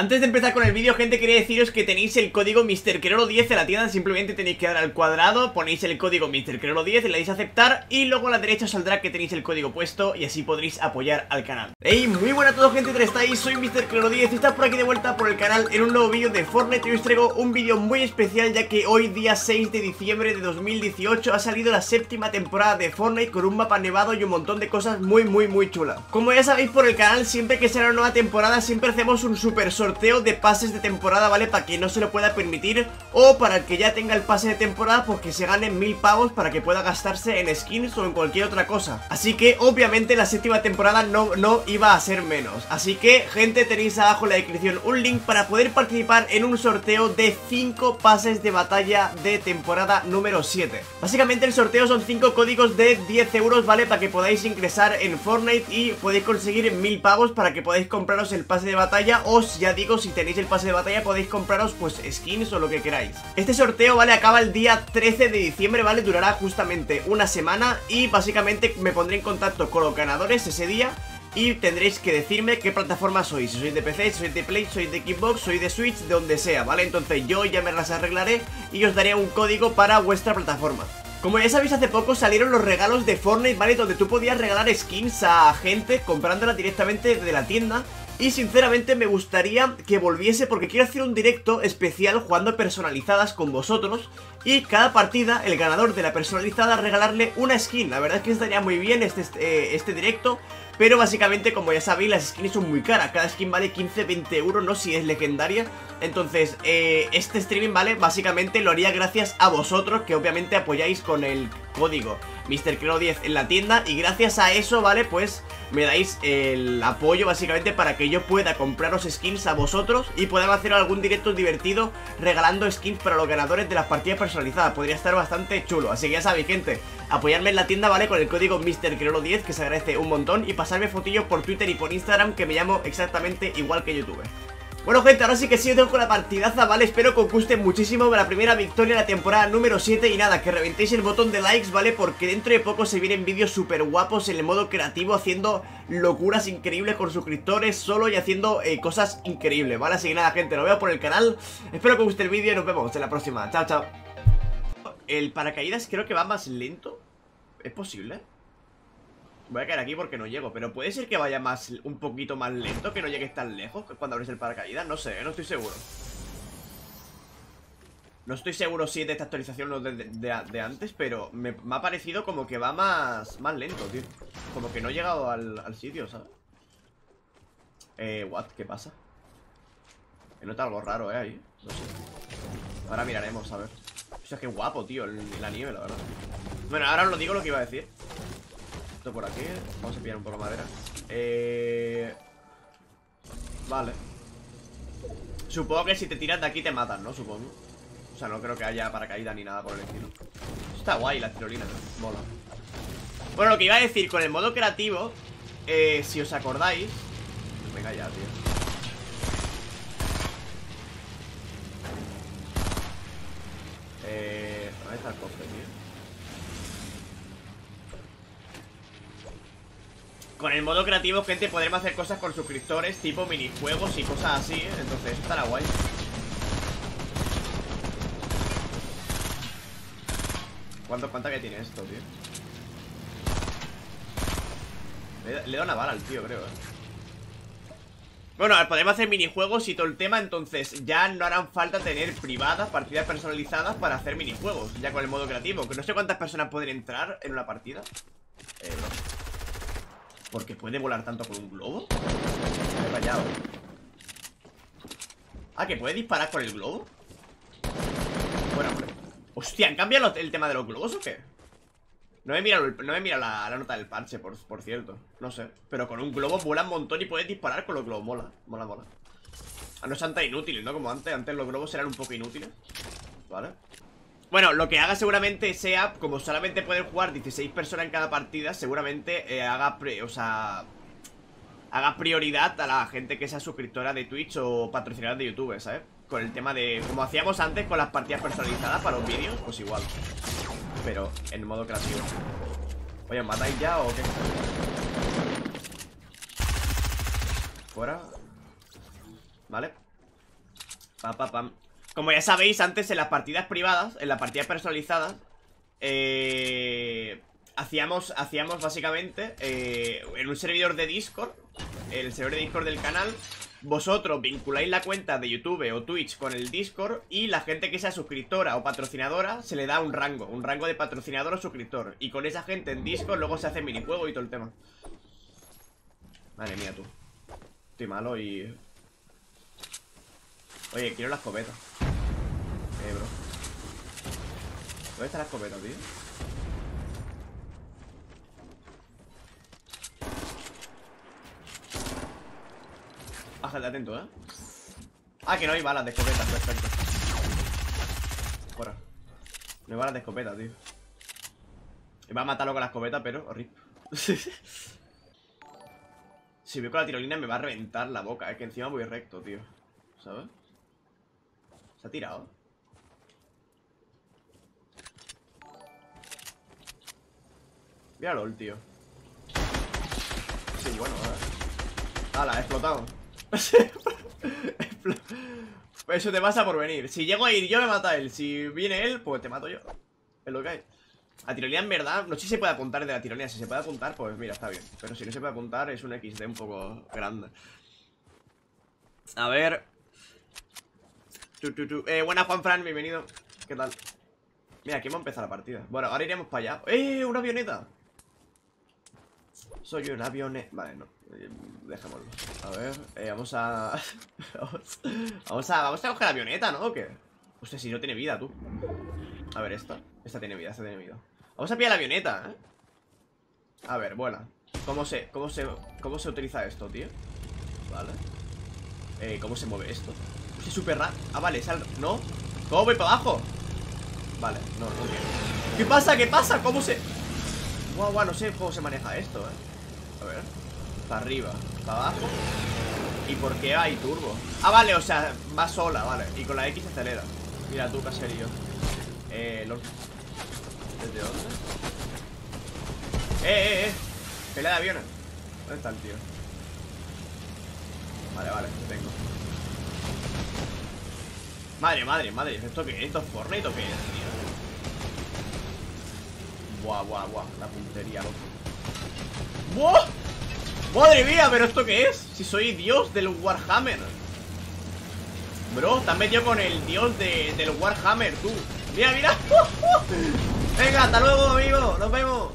Antes de empezar con el vídeo, gente, quería deciros que tenéis el código MrCrero10 en la tienda. Simplemente tenéis que dar al cuadrado, ponéis el código MrCrero10, le dais a aceptar Y luego a la derecha saldrá que tenéis el código puesto y así podréis apoyar al canal. Hey, muy buenas a todos gente, ¿cómo estáis? Soy MrCrero10 y estás por aquí de vuelta por el canal en un nuevo vídeo de Fortnite. Y os traigo un vídeo muy especial ya que hoy, día 6 de diciembre de 2018 Ha salido la séptima temporada de Fortnite con un mapa nevado y un montón de cosas muy, muy, muy chulas. Como ya sabéis por el canal, siempre que sale una nueva temporada siempre hacemos un super sorteo de pases de temporada, ¿vale? Para que no se lo pueda permitir o para el que ya tenga el pase de temporada porque se gane mil pavos para que pueda gastarse en skins o en cualquier otra cosa. Así que obviamente la séptima temporada no, no iba a ser menos. Así que gente tenéis abajo en la descripción un link para poder participar en un sorteo de 5 pases de batalla de temporada número 7. Básicamente el sorteo son 5 códigos de 10 euros, ¿vale? Para que podáis ingresar en Fortnite y podéis conseguir mil pavos para que podáis compraros el pase de batalla o ya digo si tenéis el pase de batalla podéis compraros pues skins o lo que queráis Este sorteo, ¿vale? Acaba el día 13 de diciembre, ¿vale? Durará justamente una semana y básicamente me pondré en contacto con los ganadores ese día y tendréis que decirme qué plataforma sois Si sois de PC, si sois de Play, sois de Xbox, sois de Switch, de donde sea, ¿vale? Entonces yo ya me las arreglaré y os daré un código para vuestra plataforma como ya sabéis, hace poco salieron los regalos de Fortnite, ¿vale? Donde tú podías regalar skins a gente comprándola directamente de la tienda y sinceramente me gustaría que volviese porque quiero hacer un directo especial jugando personalizadas con vosotros. Y cada partida, el ganador de la personalizada regalarle una skin. La verdad es que estaría muy bien este, este, este directo. Pero básicamente, como ya sabéis, las skins son muy caras. Cada skin vale 15-20 euros, no si es legendaria. Entonces, eh, este streaming, ¿vale? Básicamente lo haría gracias a vosotros Que obviamente apoyáis con el código MrCreo10 en la tienda. Y gracias a eso, ¿vale? Pues me dais el apoyo básicamente para que yo pueda compraros skins a vosotros y podamos hacer algún directo divertido regalando skins para los ganadores de las partidas personalizadas. Podría estar bastante chulo, así que ya sabéis gente, apoyarme en la tienda, ¿vale? Con el código MrCrero10 que se agradece un montón y pasarme fotillos por Twitter y por Instagram que me llamo exactamente igual que YouTube. Bueno gente, ahora sí que sí, dejo con la partidaza, ¿vale? Espero que os guste muchísimo la primera victoria de la temporada número 7 Y nada, que reventéis el botón de likes, ¿vale? Porque dentro de poco se vienen vídeos súper guapos en el modo creativo Haciendo locuras increíbles con suscriptores solo y haciendo eh, cosas increíbles, ¿vale? Así que nada gente, lo veo por el canal Espero que os guste el vídeo y nos vemos en la próxima Chao, chao El paracaídas creo que va más lento ¿Es posible? Voy a caer aquí porque no llego Pero puede ser que vaya más un poquito más lento Que no llegue tan lejos cuando abres el paracaídas No sé, no estoy seguro. No estoy seguro si es de esta actualización o de, antes Pero me, ha parecido como que va más Más lento, tío. Como que no he llegado al, sitio, ¿sabes? Eh, what, ¿qué pasa? He notado algo raro, eh, ahí. No sé. Ahora miraremos, a ver. O sea, qué guapo, tío, la nieve, la verdad. Bueno, ahora os lo digo lo que iba a decir por aquí. Vamos a pillar un poco de madera. Eh... Vale. Supongo que si te tiras de aquí te matan, ¿no? Supongo. O sea, no creo que haya paracaídas ni nada por el estilo. Está guay la tirolina, Mola. Bueno, lo que iba a decir Con el modo creativo eh, Si os acordáis Venga ya, tío. Eh... ¿Dónde está el cofre, tío? Con el modo creativo, gente, podremos hacer cosas con suscriptores Tipo minijuegos y cosas así, ¿eh? Entonces, estará guay ¿Cuánto, ¿Cuánta que tiene esto, tío? Le, le da una bala al tío, creo, eh bueno, podemos hacer minijuegos y todo el tema Entonces ya no harán falta tener privadas Partidas personalizadas para hacer minijuegos Ya con el modo creativo Que no sé cuántas personas pueden entrar en una partida Eh, porque puede volar tanto con un globo. Me he fallado Ah, que puede disparar con el globo. Bueno, hombre. Hostia, ¿han cambiado el tema de los globos o qué? No me mira, no me mira la, nota del parche, por, por cierto. No sé. Pero con un globo vuela un montón y puedes disparar con los globos. Mola, mola, mola. Ah, No sean tan inútiles, ¿no? Como antes. Antes los globos eran un poco inútiles. Vale bueno, lo que haga seguramente sea, como solamente pueden jugar 16 personas en cada partida, seguramente eh, haga, o sea, haga prioridad a la gente que sea suscriptora de Twitch o patrocinadora de YouTube, ¿sabes? Con el tema de, como hacíamos antes con las partidas personalizadas para los vídeos, pues igual. Pero en modo creativo. Oye, ¿matáis ya o qué? Fuera. Vale. Pa, pa, pam. Como ya sabéis, antes en las partidas privadas, en las partidas personalizadas, eh, hacíamos, hacíamos básicamente eh, en un servidor de Discord, el servidor de Discord del canal, vosotros vinculáis la cuenta de YouTube o Twitch con el Discord y la gente que sea suscriptora o patrocinadora se le da un rango, un rango de patrocinador o suscriptor. Y con esa gente en Discord luego se hace minijuego y todo el tema. Madre mía, tú. Estoy malo y... Oye, quiero la escopeta. Eh, bro. ¿Dónde está la escopeta, tío? Bájate atento, ¿eh? Ah, que no hay balas de escopeta, perfecto Fuera No hay balas de escopeta, tío va a matarlo con la escopeta, pero horrible Si veo con la tirolina me va a reventar la boca Es que encima voy recto, tío ¿Sabes? Se ha tirado Míralo, el tío Sí, bueno, a ver. ha explotado eso te pasa por venir. Si llego a ir yo me mata él. Si viene él, pues te mato yo. Es lo que hay. La tironía en verdad, no sé si se puede apuntar de la tironía. Si se puede apuntar, pues mira, está bien. Pero si no se puede apuntar, es un XD un poco grande. A ver. Eh, buena Juan Fran, bienvenido. ¿Qué tal? Mira, aquí hemos empezado la partida. Bueno, ahora iremos para allá. ¡Eh! ¡Una avioneta! Soy un avioneta. Vale, no. Eh, dejémoslo. A ver, eh, vamos a... vamos a... Vamos a coger la avioneta, ¿no? ¿O qué? Hostia, si no tiene vida, tú A ver, esta Esta tiene vida, esta tiene vida Vamos a pillar la avioneta, ¿eh? A ver, bueno ¿Cómo se, cómo se, cómo se utiliza esto, tío? Vale eh, ¿Cómo se mueve esto? Es súper raro Ah, vale, sal... ¿No? ¿Cómo voy para abajo? Vale, no, no quiero ¿Qué pasa? ¿Qué pasa? ¿Cómo se...? Guau, guau, no sé cómo se maneja esto, eh A ver para arriba, para abajo ¿Y por qué hay turbo? Ah, vale, o sea, va sola, vale Y con la X acelera Mira tú, caserío Eh, los... ¿Desde dónde? Eh, eh, eh Pelea de aviones ¿Dónde está el tío? Vale, vale, tengo Madre, madre, madre ¿Esto qué es? ¿Esto es Fortnite o qué es, tío? Buah, buah, buah La puntería, loco ¡Buah! ¡Madre mía! ¿Pero esto qué es? Si soy dios del Warhammer Bro, te has metido con el dios del Warhammer, tú Mira, mira Venga, hasta luego, amigo Nos vemos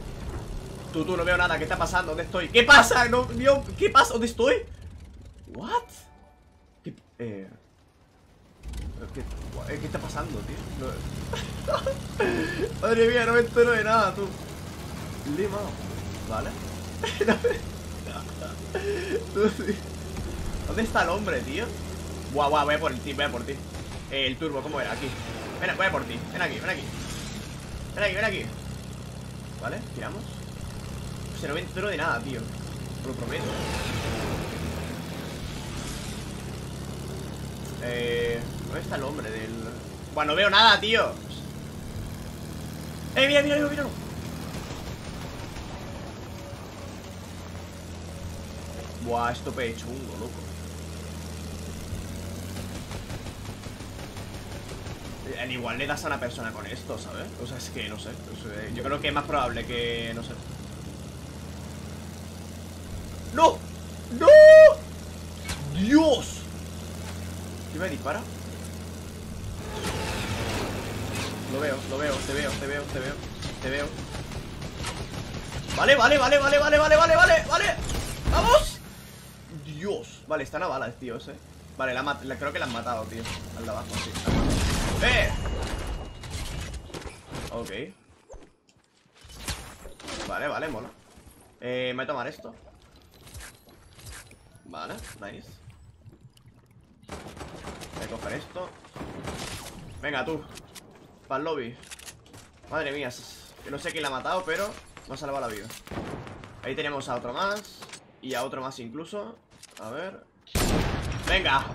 Tú, tú, no veo nada ¿Qué está pasando? ¿Dónde estoy? ¿Qué pasa? No, ¿Qué pasa? ¿Dónde estoy? ¿What? ¿Qué, eh... ¿Qué, eh, ¿Qué está pasando, tío? Madre mía, no me entero de nada, tú. Lima Vale ¿Dónde está el hombre, tío? Guau, guau, voy a por ti, voy a por ti. El turbo, ¿cómo era? Aquí. Ven, voy a por ti, ven aquí, ven aquí. Ven aquí, ven aquí. Vale, tiramos O sea, no me entero de nada, tío. Lo prometo Eh... ¿Dónde está el hombre del...? Bueno, no veo nada, tío Eh, mira, mira, mira, mira Buah, esto pe chungo, loco En igual le das a una persona con esto, ¿sabes? O sea, es que no sé Yo creo que es más probable que... no sé ¡No! ¡No! ¡Dios! ¿Qué me dispara? Lo veo, lo veo, te veo, te veo, te veo Te veo Vale, vale, vale, vale, vale, vale, vale, vale, vale ¡Vamos! Dios. Vale, están a balas, tío, eh. Vale, la, creo que la han matado, tío. Al de abajo, sí. ¡Eh! Ok. Vale, vale, mola. Eh, me voy a tomar esto. Vale, nice. Coger esto. Venga, tú. Para el lobby. Madre mía. Que no sé quién la ha matado, pero me ha salvado la vida. Ahí tenemos a otro más. Y a otro más incluso. A ver Venga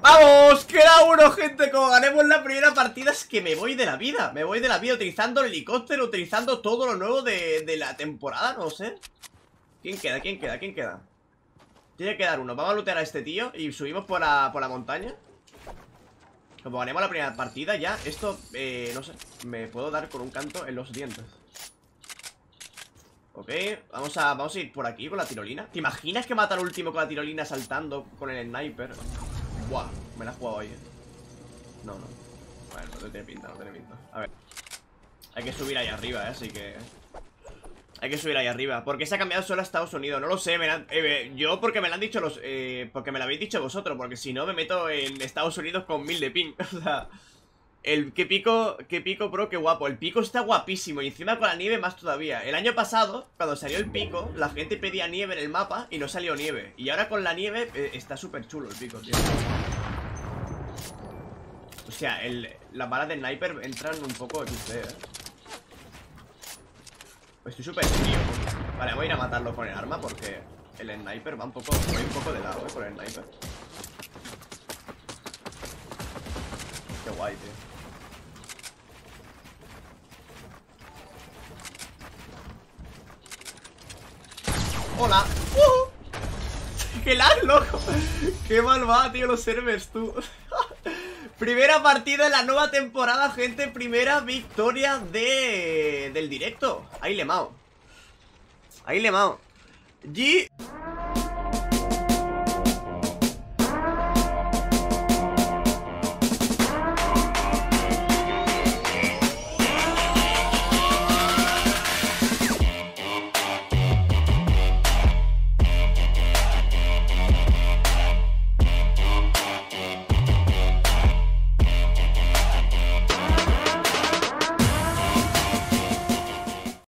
¡Vamos! Queda uno, gente Como ganemos la primera partida es que me voy de la vida Me voy de la vida utilizando el helicóptero Utilizando todo lo nuevo de, la temporada No sé ¿Quién queda? ¿Quién queda? ¿Quién queda? Tiene que quedar uno Vamos a lootear a este tío Y subimos por la, por la montaña Como ganemos la primera partida ya, esto, eh, no sé, me puedo dar con un canto en los dientes. Ok, vamos a, vamos a ir por aquí con la tirolina ¿Te imaginas que mata al último con la tirolina saltando con el sniper? Buah, me la he jugado ahí eh. No, no Bueno, no tiene pinta, no tiene pinta A ver Hay que subir ahí arriba, eh, así que hay que subir ahí arriba. ¿Por qué se ha cambiado solo a Estados Unidos? No lo sé, me eh, yo porque me lo han dicho los... Eh, porque me lo habéis dicho vosotros Porque si no me meto en Estados Unidos con mil de ping O sea... El qué pico, qué pico, bro, qué guapo. El pico está guapísimo y encima con la nieve más todavía. El año pasado, cuando salió el pico La gente pedía nieve en el mapa y no salió nieve. Y ahora con la nieve eh, está súper chulo el pico, tío. O sea, las balas de sniper entran un poco XD, eh Estoy súper frío Vale, voy a ir a matarlo con el arma porque el sniper va un poco, voy un poco de lado, eh, con el sniper Qué guay, tío ¡Hola! ¡Qué lag, loco! ¡Qué mal va, tío, los servers, tú! Primera partida en la nueva temporada, gente. Primera victoria de... del directo. Ahí le mao. Ahí le mao. G